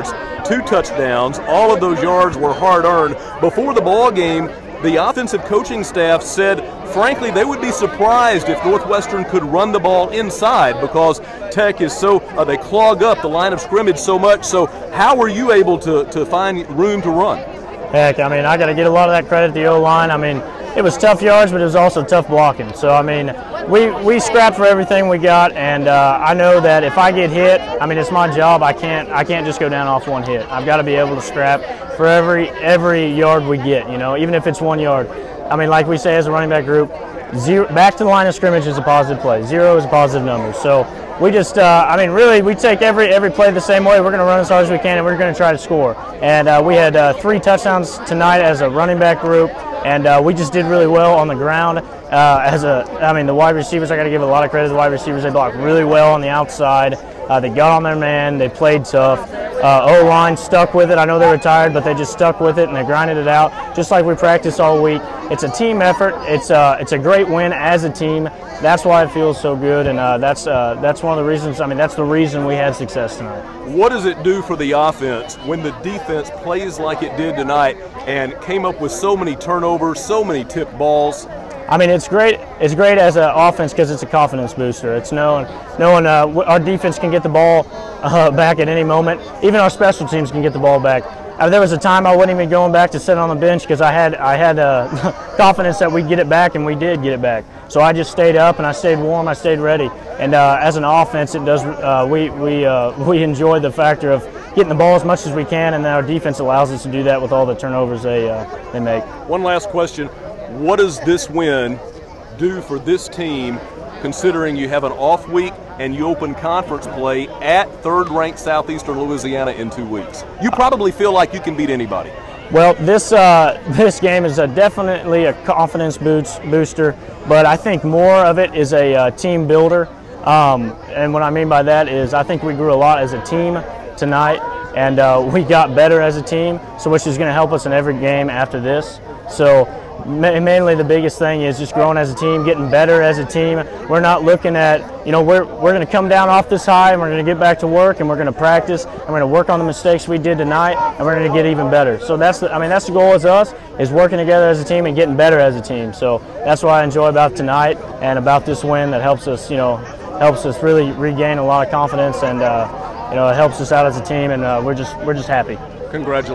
yards, two touchdowns. All of those yards were hard earned. Before the ball game, the offensive coaching staff said, frankly, they would be surprised if Northwestern could run the ball inside because Tech is so, uh, they clog up the line of scrimmage so much. So, how were you able to, to find room to run? Heck, I mean, I got to get a lot of that credit to the O line. I mean, it was tough yards, but it was also tough blocking. So, I mean, we, we scrapped for everything we got, and uh, I know that if I get hit, I mean, it's my job. I can't I can't just go down off one hit. I've got to be able to scrap for every every yard we get. You know, even if it's one yard. I mean, like we say as a running back group, zero back to the line of scrimmage is a positive play. Zero is a positive number. So we just, uh, I mean, really, we take every every play the same way. We're going to run as hard as we can, and we're going to try to score. And uh, we had uh, three touchdowns tonight as a running back group, and uh, we just did really well on the ground. Uh, as a, I mean, the wide receivers, I got to give a lot of credit to the wide receivers. They blocked really well on the outside. Uh, they got on their man. They played tough. Uh, o line stuck with it. I know they were tired, but they just stuck with it and they grinded it out, just like we practiced all week. It's a team effort. It's uh, it's a great win as a team. That's why it feels so good, and uh, that's uh, that's one of the reasons. I mean, that's the reason we had success tonight. What does it do for the offense when the defense plays like it did tonight and came up with so many turnovers, so many tipped balls? I mean, it's great. It's great as an offense because it's a confidence booster. It's knowing, knowing uh, our defense can get the ball uh, back at any moment. Even our special teams can get the ball back. Uh, there was a time I wasn't even going back to sit on the bench because I had I had uh, confidence that we'd get it back, and we did get it back. So I just stayed up and I stayed warm. I stayed ready. And uh, as an offense, it does. We we we enjoy the factor of getting the ball as much as we can, and then our defense allows us to do that with all the turnovers they they make. One last question what does this win do for this team, considering you have an off week and you open conference play at third-ranked Southeastern Louisiana in two weeks? You probably feel like you can beat anybody. Well, this uh, this game is a definitely a confidence boost, booster, but I think more of it is a uh, team builder. Um, and what I mean by that is I think we grew a lot as a team tonight, and uh, we got better as a team, so which is going to help us in every game after this. So mainly the biggest thing is just growing as a team, getting better as a team. We're not looking at, you know, we're, we're going to come down off this high and we're going to get back to work and we're going to practice and we're going to work on the mistakes we did tonight and we're going to get even better. So that's the, I mean, that's the goal as us is working together as a team and getting better as a team. So that's what I enjoy about tonight and about this win that helps us, you know, helps us really regain a lot of confidence and, uh, you know, it helps us out as a team and uh, we're just, we're just happy. Congratulations.